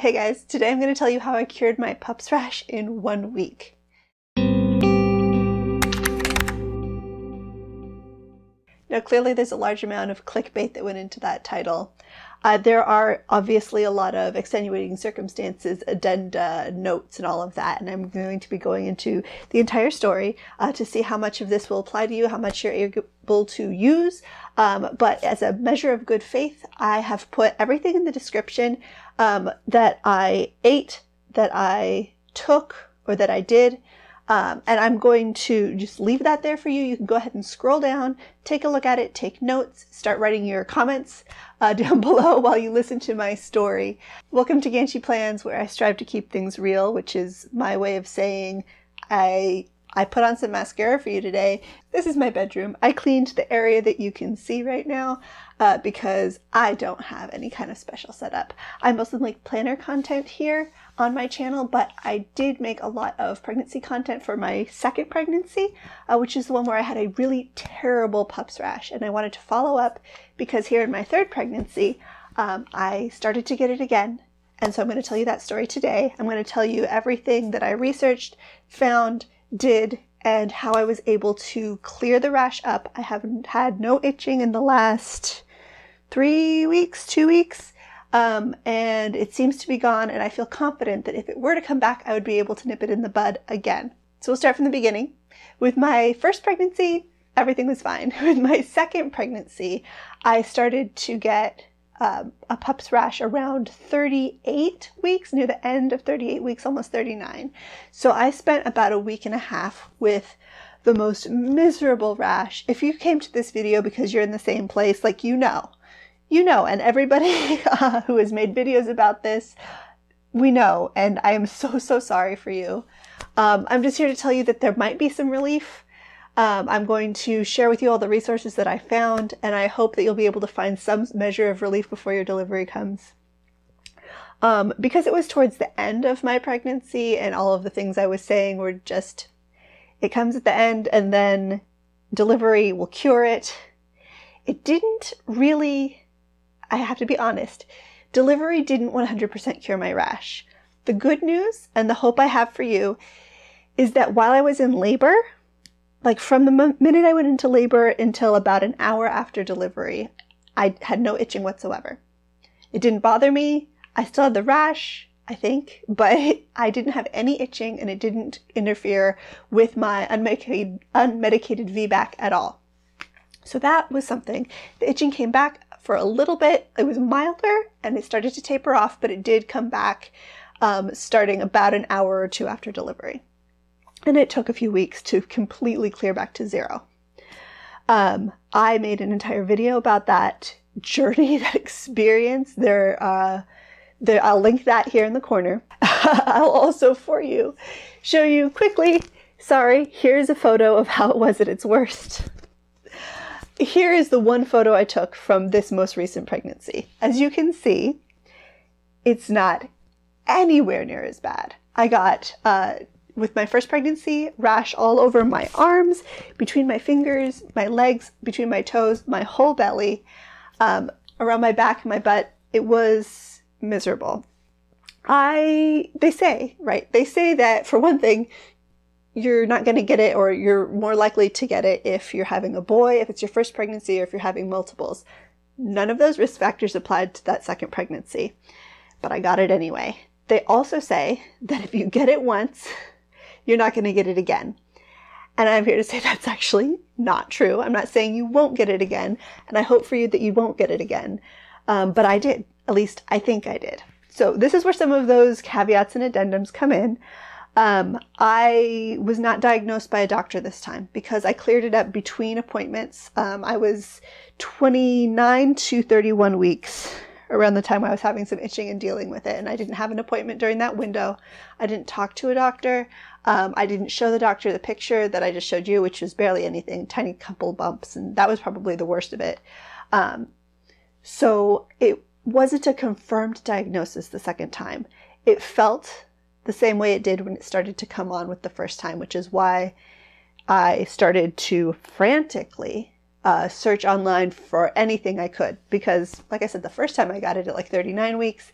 Hey guys, today I'm going to tell you how I cured my PUPPPS rash in one week. Now, clearly, there's a large amount of clickbait that went into that title. Uh, there are obviously a lot of extenuating circumstances, addenda, notes, and all of that. And I'm going to be going into the entire story uh, to see how much of this will apply to you, how much you're able to use. Um, but as a measure of good faith, I have put everything in the description um, that I ate, that I took, or that I did. Um, and I'm going to just leave that there for you. You can go ahead and scroll down, take a look at it, take notes, start writing your comments uh, down below while you listen to my story. Welcome to Ganchi Plans, where I strive to keep things real, which is my way of saying I I put on some mascara for you today. This is my bedroom. I cleaned the area that you can see right now uh, because I don't have any kind of special setup. I mostly make planner content here on my channel, but I did make a lot of pregnancy content for my second pregnancy, uh, which is the one where I had a really terrible PUPPPS rash. And I wanted to follow up because here in my third pregnancy, um, I started to get it again. And so I'm going to tell you that story today. I'm going to tell you everything that I researched, found, did, and how I was able to clear the rash up. I haven't had no itching in the last three weeks, two weeks. Um, and it seems to be gone, and I feel confident that if it were to come back, I would be able to nip it in the bud again. So we'll start from the beginning. With my first pregnancy, everything was fine. With my second pregnancy, I started to get um, a PUPPPS rash around 38 weeks, near the end of 38 weeks, almost 39. So I spent about a week and a half with the most miserable rash. If you came to this video because you're in the same place, like you know, you know, and everybody uh, who has made videos about this, we know, and I am so, so sorry for you. Um, I'm just here to tell you that there might be some relief. Um, I'm going to share with you all the resources that I found, and I hope that you'll be able to find some measure of relief before your delivery comes. Um, because it was towards the end of my pregnancy, and all of the things I was saying were just, it comes at the end, and then delivery will cure it. It didn't really I have to be honest, delivery didn't 100% cure my rash. The good news and the hope I have for you is that while I was in labor, like from the minute I went into labor until about an hour after delivery, I had no itching whatsoever. It didn't bother me. I still had the rash, I think, but I didn't have any itching and it didn't interfere with my unmedicated, unmedicated VBAC at all. So that was something. The itching came back for a little bit. It was milder and it started to taper off, but it did come back um, starting about an hour or two after delivery. And it took a few weeks to completely clear back to zero. Um, I made an entire video about that journey, that experience. There, uh, there, I'll link that here in the corner. I'll also, for you, show you quickly. Sorry, here's a photo of how it was at its worst here is the one photo I took from this most recent pregnancy. As you can see, it's not anywhere near as bad. I got, uh, with my first pregnancy, rash all over my arms, between my fingers, my legs, between my toes, my whole belly, um, around my back, and my butt. It was miserable. I, they say, right, they say that for one thing, you're not going to get it or you're more likely to get it if you're having a boy, if it's your first pregnancy, or if you're having multiples. None of those risk factors applied to that second pregnancy, but I got it anyway. They also say that if you get it once, you're not going to get it again. And I'm here to say that's actually not true. I'm not saying you won't get it again, and I hope for you that you won't get it again. Um, but I did. At least I think I did. So this is where some of those caveats and addendums come in. Um, I was not diagnosed by a doctor this time because I cleared it up between appointments. Um, I was 29 to 31 weeks around the time I was having some itching and dealing with it, and I didn't have an appointment during that window. I didn't talk to a doctor. Um, I didn't show the doctor the picture that I just showed you, which was barely anything, tiny couple bumps, and that was probably the worst of it. Um, so it wasn't a confirmed diagnosis the second time. It felt the same way it did when it started to come on with the first time, which is why I started to frantically uh, search online for anything I could. Because, like I said, the first time I got it at like 39 weeks,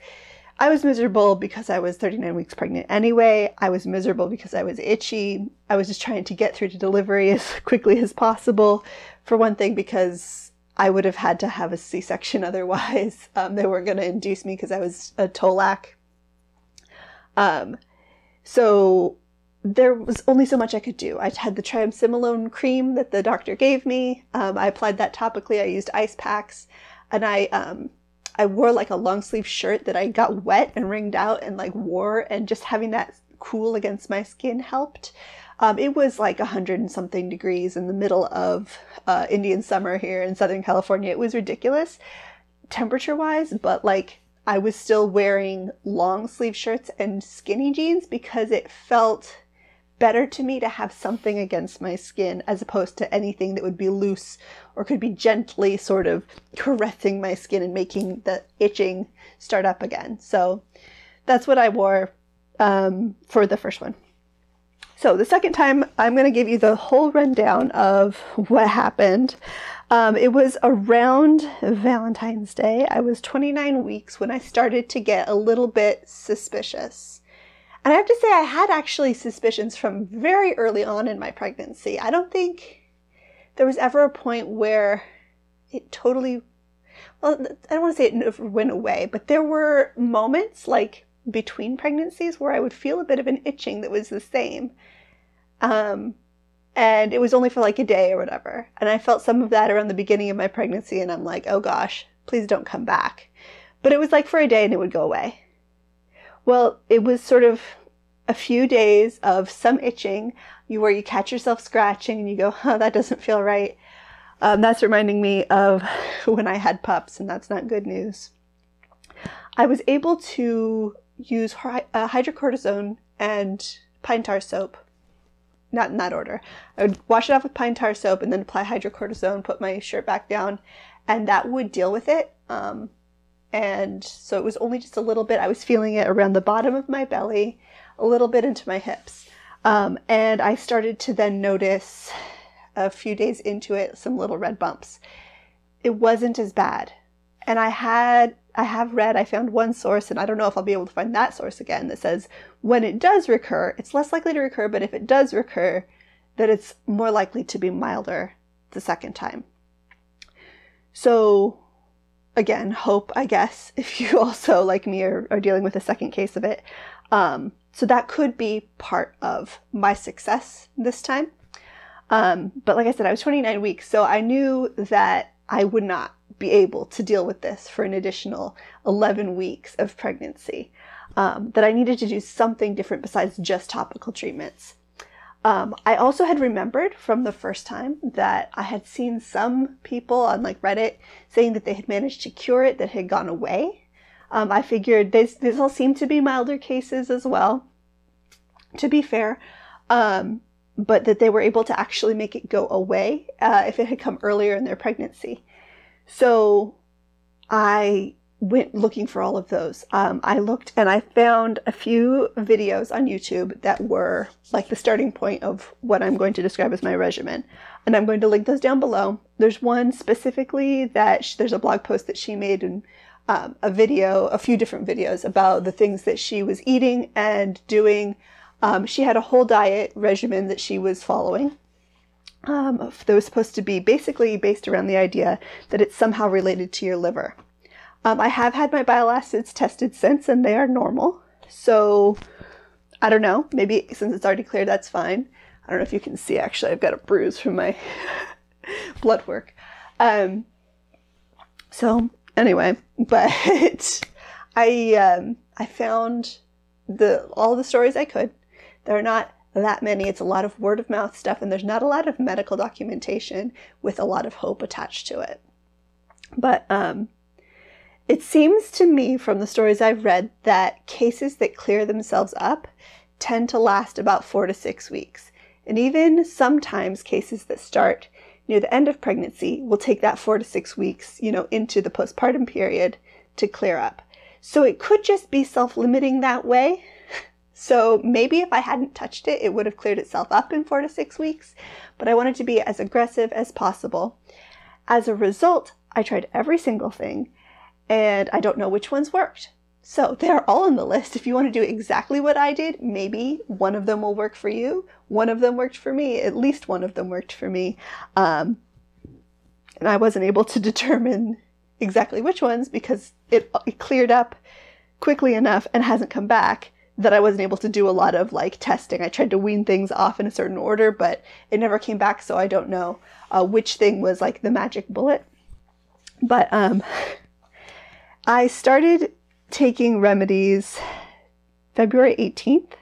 I was miserable because I was 39 weeks pregnant anyway. I was miserable because I was itchy. I was just trying to get through to delivery as quickly as possible. For one thing, because I would have had to have a C section otherwise. Um, they weren't going to induce me because I was a TOLAC. Um, so there was only so much I could do. I had the triamcinolone cream that the doctor gave me. Um, I applied that topically. I used ice packs, and I um, I wore like a long sleeve shirt that I got wet and wringed out and like wore, and just having that cool against my skin helped. Um, it was like a hundred and something degrees in the middle of uh, Indian summer here in Southern California. It was ridiculous temperature wise, but like I was still wearing long sleeve shirts and skinny jeans because it felt better to me to have something against my skin as opposed to anything that would be loose or could be gently sort of caressing my skin and making the itching start up again. So that's what I wore um, for the first one. So the second time, I'm going to give you the whole rundown of what happened. Um, it was around Valentine's Day. I was 29 weeks when I started to get a little bit suspicious. And I have to say, I had actually suspicions from very early on in my pregnancy. I don't think there was ever a point where it totally, well, I don't want to say it went away, but there were moments like between pregnancies where I would feel a bit of an itching that was the same. Um, and it was only for like a day or whatever. And I felt some of that around the beginning of my pregnancy, and I'm like, oh gosh, please don't come back. But it was like for a day and it would go away. Well, it was sort of a few days of some itching, you where you catch yourself scratching and you go, "Huh, that doesn't feel right." Um, that's reminding me of when I had PUPPPS, and that's not good news. I was able to use uh, hydrocortisone and pine tar soap. Not in that order. I would wash it off with pine tar soap and then apply hydrocortisone, put my shirt back down, and that would deal with it. Um, and so it was only just a little bit. I was feeling it around the bottom of my belly, a little bit into my hips. Um, and I started to then notice a few days into it some little red bumps. It wasn't as bad. And I had I have read, I found one source, and I don't know if I'll be able to find that source again, that says when it does recur, it's less likely to recur, but if it does recur, that it's more likely to be milder the second time. So again, hope, I guess, if you also, like me, are, are dealing with a second case of it. Um, so that could be part of my success this time. Um, but like I said, I was 29 weeks, so I knew that I would not be able to deal with this for an additional 11 weeks of pregnancy. Um, that I needed to do something different besides just topical treatments. Um, I also had remembered from the first time that I had seen some people on like Reddit saying that they had managed to cure it, that had gone away. Um, I figured this this all seemed to be milder cases as well. To be fair, um, but that they were able to actually make it go away uh, if it had come earlier in their pregnancy. So I went looking for all of those. Um, I looked and I found a few videos on YouTube that were like the starting point of what I'm going to describe as my regimen. And I'm going to link those down below. There's one specifically that she, there's a blog post that she made and um, a video, a few different videos about the things that she was eating and doing. Um, she had a whole diet regimen that she was following. Um, that was supposed to be basically based around the idea that it's somehow related to your liver. Um, I have had my bile acids tested since, and they are normal. So I don't know. Maybe since it's already clear, that's fine. I don't know if you can see. Actually, I've got a bruise from my blood work. Um, so anyway, but I um, I found the all the stories I could. There are not that many. It's a lot of word of mouth stuff, and there's not a lot of medical documentation with a lot of hope attached to it. But um, it seems to me from the stories I've read that cases that clear themselves up tend to last about four to six weeks. And even sometimes cases that start near the end of pregnancy will take that four to six weeks, you know, into the postpartum period to clear up. So it could just be self limiting that way. So maybe if I hadn't touched it, it would have cleared itself up in four to six weeks, but I wanted to be as aggressive as possible. As a result, I tried every single thing and I don't know which ones worked. So they're all in the list. If you want to do exactly what I did, maybe one of them will work for you. One of them worked for me. At least one of them worked for me. Um, and I wasn't able to determine exactly which ones because it, it cleared up quickly enough and hasn't come back that I wasn't able to do a lot of like testing. I tried to wean things off in a certain order, but it never came back, so I don't know uh, which thing was like the magic bullet. But um, I started taking remedies February 18th,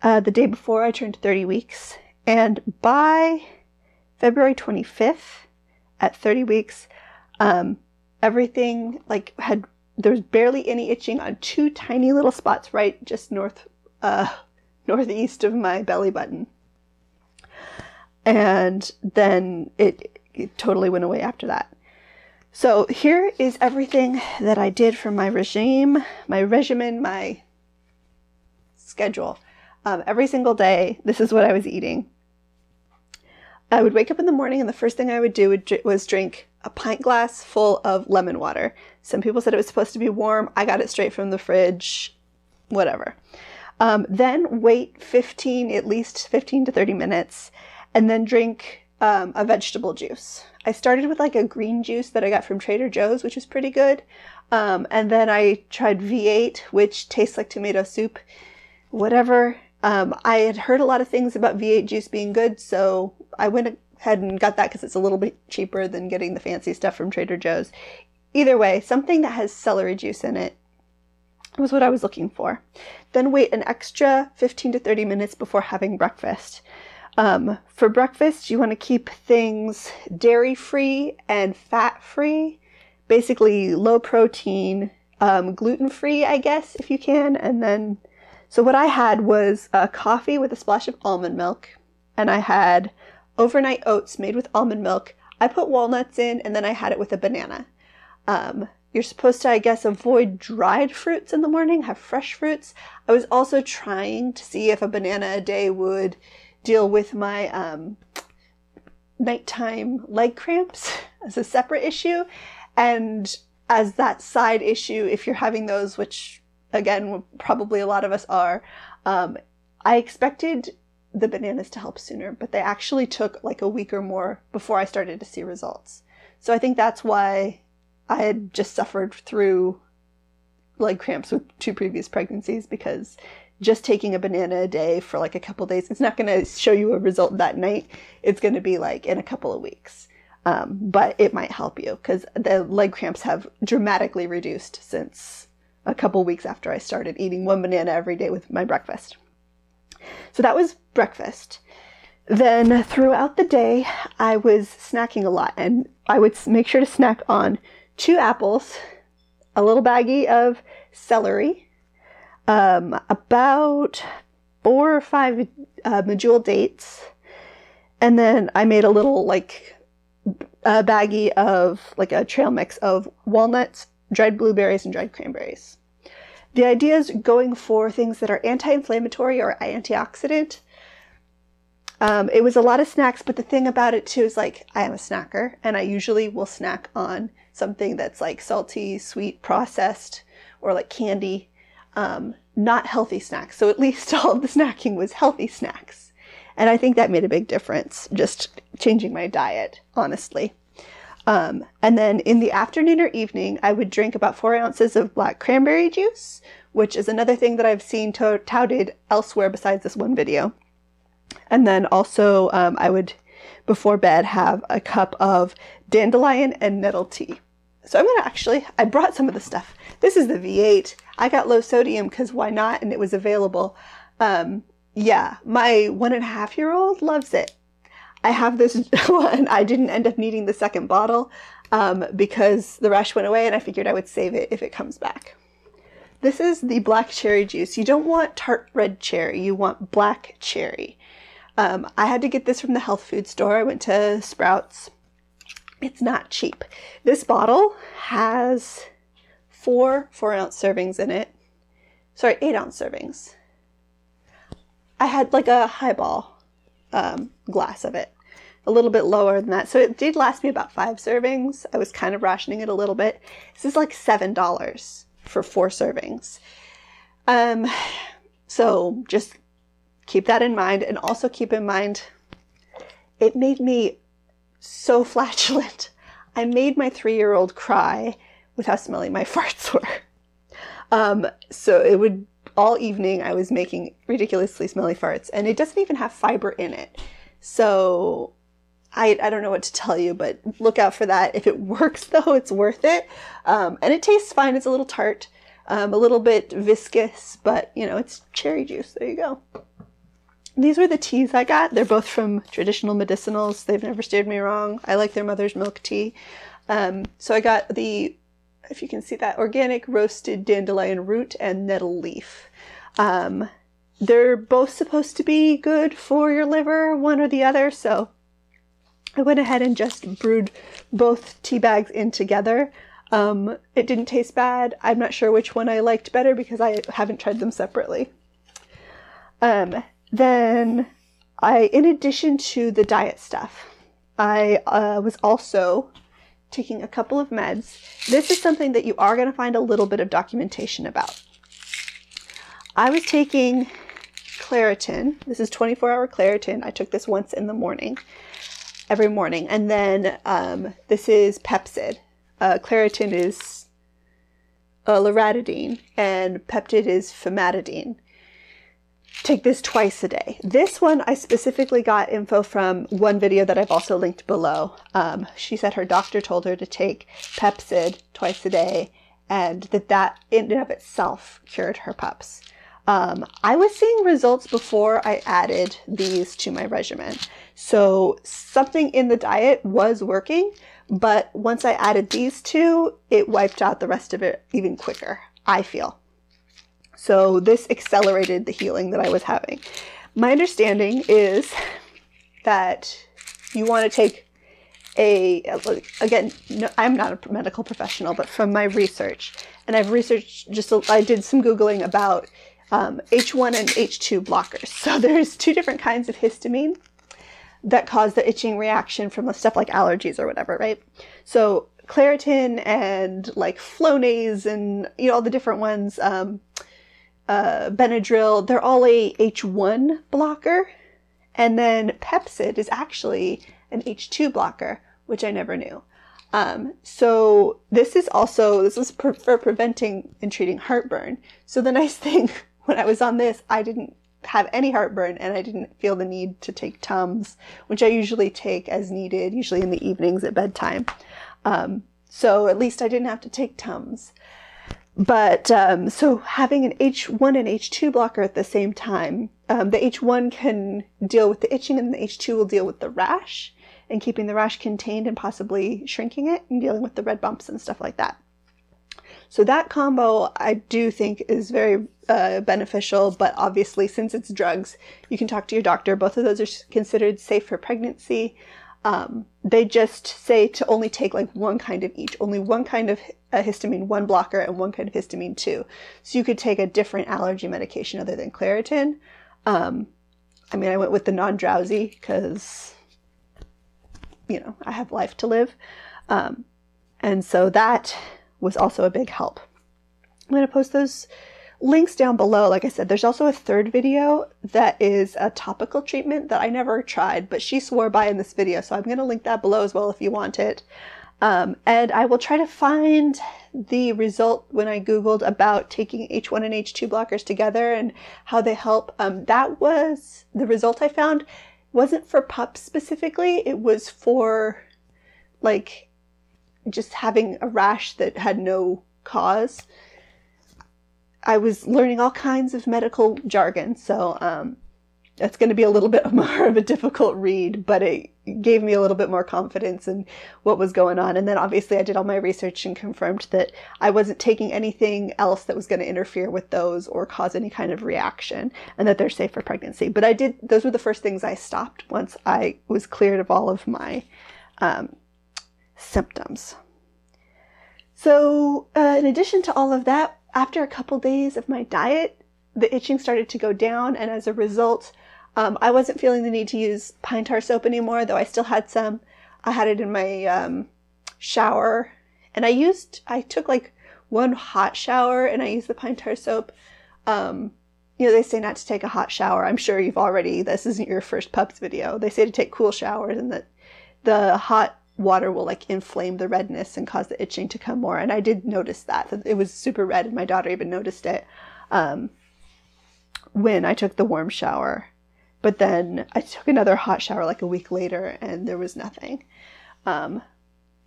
uh, the day before I turned 30 weeks, and by February 25th, at 30 weeks, um, everything like had there's barely any itching on two tiny little spots right just north uh, northeast of my belly button. And then it, it totally went away after that. So here is everything that I did for my regime, my regimen, my schedule. Um, every single day, this is what I was eating. I would wake up in the morning, and the first thing I would do would, was drink a pint glass full of lemon water. Some people said it was supposed to be warm. I got it straight from the fridge, whatever. Um, then wait 15, at least 15 to 30 minutes, and then drink um, a vegetable juice. I started with like a green juice that I got from Trader Joe's, which was pretty good. Um, and then I tried V8, which tastes like tomato soup. Whatever. Um, I had heard a lot of things about V8 juice being good, so I went ahead and got that because it's a little bit cheaper than getting the fancy stuff from Trader Joe's. Either way, something that has celery juice in it was what I was looking for. Then wait an extra 15 to 30 minutes before having breakfast. Um, for breakfast, you want to keep things dairy free and fat free, basically low protein, um, gluten free, I guess, if you can. And then, so what I had was a coffee with a splash of almond milk, and I had overnight oats made with almond milk. I put walnuts in, and then I had it with a banana. Um, you're supposed to, I guess, avoid dried fruits in the morning, have fresh fruits. I was also trying to see if a banana a day would deal with my um, nighttime leg cramps as a separate issue. And as that side issue, if you're having those, which again, probably a lot of us are, um, I expected the bananas to help sooner, but they actually took like a week or more before I started to see results. So I think that's why I had just suffered through leg cramps with two previous pregnancies because just taking a banana a day for like a couple days, it's not going to show you a result that night. It's going to be like in a couple of weeks. Um, but it might help you because the leg cramps have dramatically reduced since a couple weeks after I started eating one banana every day with my breakfast. So that was breakfast. Then throughout the day, I was snacking a lot and I would make sure to snack on two apples, a little baggie of celery, um, about four or five uh, medjool dates, and then I made a little like a baggie of like a trail mix of walnuts, dried blueberries, and dried cranberries. The idea is going for things that are anti-inflammatory or antioxidant. Um, it was a lot of snacks, but the thing about it too is like I am a snacker, and I usually will snack on something that's like salty, sweet, processed, or like candy, um, not healthy snacks. So at least all of the snacking was healthy snacks. And I think that made a big difference, just changing my diet, honestly. Um, and then in the afternoon or evening, I would drink about four ounces of black cranberry juice, which is another thing that I've seen to- touted elsewhere besides this one video. And then also, um, I would, before bed, have a cup of dandelion and nettle tea. So I'm gonna actually, I brought some of the stuff. This is the V8. I got low sodium because why not? And it was available. Um, yeah, my one and a half year old loves it. I have this one. I didn't end up needing the second bottle um, because the rash went away and I figured I would save it if it comes back. This is the black cherry juice. You don't want tart red cherry, you want black cherry. Um, I had to get this from the health food store. I went to Sprouts it's not cheap. This bottle has four four ounce servings in it. Sorry, eight ounce servings. I had like a highball um, glass of it, a little bit lower than that. So it did last me about five servings. I was kind of rationing it a little bit. This is like $7 for four servings. Um, so just keep that in mind, and also keep in mind it made me so flatulent. I made my three year old cry with how smelly my farts were. Um, so it would all evening I was making ridiculously smelly farts, and it doesn't even have fiber in it. So I, I don't know what to tell you, but look out for that. If it works, though, it's worth it. Um, and it tastes fine. It's a little tart, um, a little bit viscous, but you know, it's cherry juice. There you go. These were the teas I got. They're both from traditional medicinals. They've never steered me wrong. I like their mother's milk tea. Um, so I got the if you can see that, organic roasted dandelion root and nettle leaf. Um, they're both supposed to be good for your liver, one or the other, so I went ahead and just brewed both tea bags in together. Um, it didn't taste bad. I'm not sure which one I liked better because I haven't tried them separately. Um, then I, in addition to the diet stuff, I uh, was also taking a couple of meds. This is something that you are going to find a little bit of documentation about. I was taking Claritin. This is 24 hour Claritin. I took this once in the morning, every morning. And then um, this is Pepcid. Uh, Claritin is uh, loratadine, and Pepcid is famotidine take this twice a day. This one I specifically got info from one video that I've also linked below. Um, she said her doctor told her to take Pepcid twice a day and that that in and of itself cured her PUPPPS. Um, I was seeing results before I added these to my regimen. So something in the diet was working, but once I added these two, it wiped out the rest of it even quicker, I feel. So this accelerated the healing that I was having. My understanding is that you want to take a again no, i'm not a medical professional but from my research and i've researched just i did some googling about um, h1 and h2 blockers so there's two different kinds of histamine that cause the itching reaction from stuff like allergies or whatever right so claritin and like flonase and you know all the different ones um, uh, Benadryl, they're all a H1 blocker. And then Pepcid is actually an H2 blocker, which I never knew. Um, so this is also, this is for preventing and treating heartburn. So the nice thing when I was on this, I didn't have any heartburn and I didn't feel the need to take Tums, which I usually take as needed, usually in the evenings at bedtime. Um, so at least I didn't have to take Tums. But um, so having an H1 and H2 blocker at the same time, um, the H1 can deal with the itching and the H2 will deal with the rash and keeping the rash contained and possibly shrinking it and dealing with the red bumps and stuff like that. So that combo I do think is very uh, beneficial, but obviously since it's drugs, you can talk to your doctor. Both of those are considered safe for pregnancy. Um, they just say to only take like one kind of each, only one kind of a histamine one blocker and one kind of histamine two. So you could take a different allergy medication other than Claritin. Um, I mean, I went with the non drowsy because, you know, I have life to live. Um, and so that was also a big help. I'm going to post those links down below. Like I said, there's also a third video that is a topical treatment that I never tried, but she swore by in this video. So I'm going to link that below as well if you want it. Um, and I will try to find the result when I Googled about taking H1 and H2 blockers together and how they help. Um, that was the result I found wasn't for PUPPPS specifically. It was for like just having a rash that had no cause. I was learning all kinds of medical jargon, so um, that's going to be a little bit more of a difficult read, but it gave me a little bit more confidence in what was going on. And then obviously I did all my research and confirmed that I wasn't taking anything else that was going to interfere with those or cause any kind of reaction and that they're safe for pregnancy. But I did, those were the first things I stopped once I was cleared of all of my um, symptoms. So, uh, in addition to all of that, after a couple days of my diet, the itching started to go down, and as a result, um, I wasn't feeling the need to use pine tar soap anymore, though I still had some. I had it in my um, shower, and I used, I took like one hot shower and I used the pine tar soap. Um, you know, they say not to take a hot shower. I'm sure you've already, this isn't your first PUPPPS video. They say to take cool showers and that the hot water will like inflame the redness and cause the itching to come more. And I did notice that, it was super red and my daughter even noticed it um, when I took the warm shower. But then I took another hot shower like a week later and there was nothing. Um,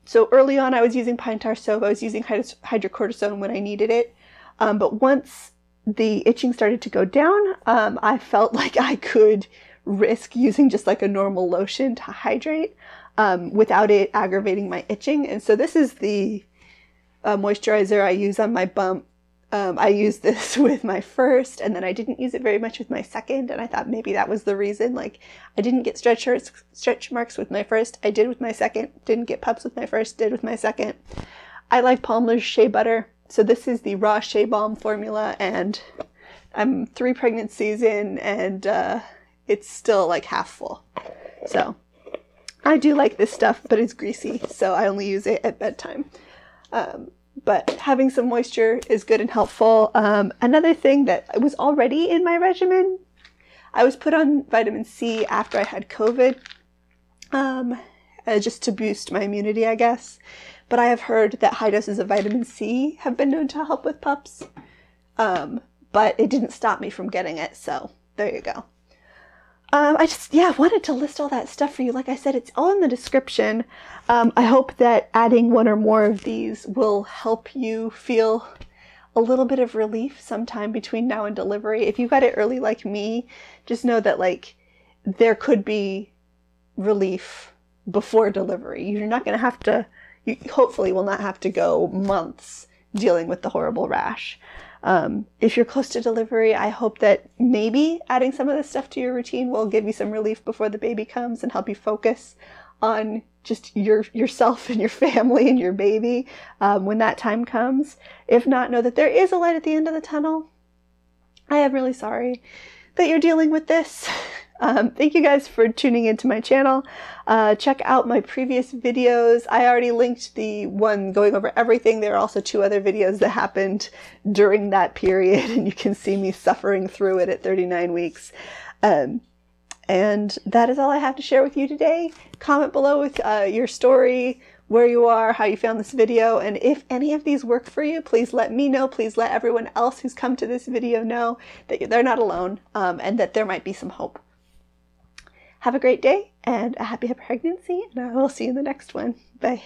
so early on, I was using pine tar soap. I was using hydrocortisone when I needed it. Um, but once the itching started to go down, um, I felt like I could risk using just like a normal lotion to hydrate um, without it aggravating my itching. And so this is the uh, moisturizer I use on my bump um, I used this with my first, and then I didn't use it very much with my second, and I thought maybe that was the reason. Like, I didn't get stretch marks, stretch marks with my first. I did with my second. Didn't get pups with my first. Did with my second. I like Palmer's Shea Butter, so this is the raw Shea Balm formula, and I'm three pregnancies in, and uh, it's still like half full. So I do like this stuff, but it's greasy, so I only use it at bedtime. Um, but having some moisture is good and helpful. Um, another thing that was already in my regimen, I was put on vitamin C after I had COVID, um, uh, just to boost my immunity, I guess. But I have heard that high doses of vitamin C have been known to help with PUPPPS. Um, but it didn't stop me from getting it, so there you go. Um, I just, yeah, wanted to list all that stuff for you. Like I said, it's all in the description. Um, I hope that adding one or more of these will help you feel a little bit of relief sometime between now and delivery. If you got it early like me, just know that like there could be relief before delivery. You're not going to have to, you hopefully will not have to go months dealing with the horrible rash. Um, if you're close to delivery, I hope that maybe adding some of this stuff to your routine will give you some relief before the baby comes and help you focus on just your yourself and your family and your baby um, when that time comes. If not, know that there is a light at the end of the tunnel. I am really sorry that you're dealing with this. Um, thank you guys for tuning into my channel. Uh, check out my previous videos. I already linked the one going over everything. There are also two other videos that happened during that period, and you can see me suffering through it at 39 weeks. Um, and that is all I have to share with you today. Comment below with uh, your story, where you are, how you found this video, and if any of these work for you, please let me know. Please let everyone else who's come to this video know that they're not alone um, and that there might be some hope. Have a great day and a happy pregnancy, and I will see you in the next one. Bye.